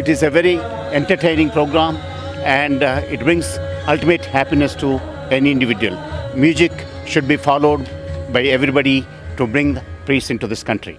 it is a very entertaining program and uh, it brings ultimate happiness to any individual. Music should be followed by everybody to bring peace into this country.